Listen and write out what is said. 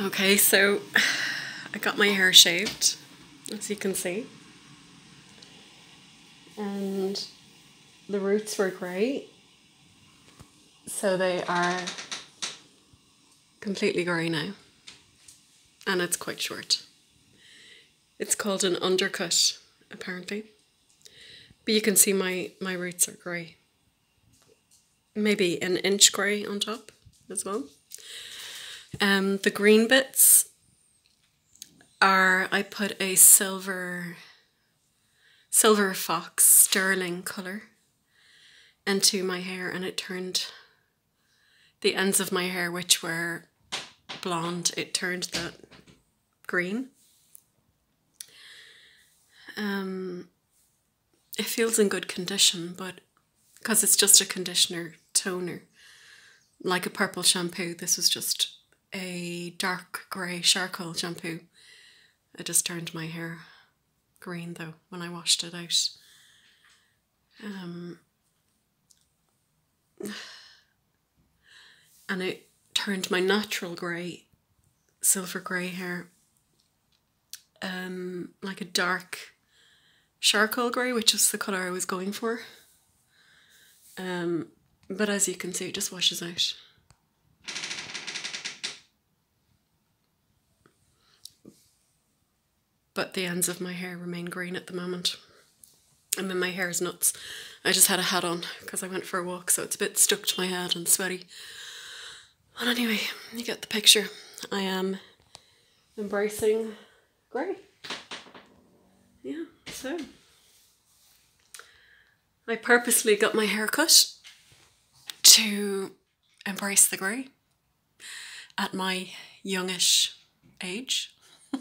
Okay, so I got my hair shaved, as you can see. And the roots were grey. So they are completely grey now. And it's quite short. It's called an undercut, apparently. But you can see my, my roots are grey. Maybe an inch grey on top as well. Um, the green bits are I put a silver silver fox sterling color into my hair and it turned the ends of my hair which were blonde it turned that green. Um it feels in good condition but because it's just a conditioner toner like a purple shampoo this was just a dark grey charcoal shampoo. I just turned my hair green though when I washed it out. Um, and it turned my natural grey, silver grey hair um, like a dark charcoal grey, which is the colour I was going for. Um, but as you can see, it just washes out. But the ends of my hair remain green at the moment. I mean, my hair is nuts. I just had a hat on because I went for a walk, so it's a bit stuck to my head and sweaty. But anyway, you get the picture. I am embracing grey. Yeah, so. I purposely got my hair cut to embrace the grey at my youngish age.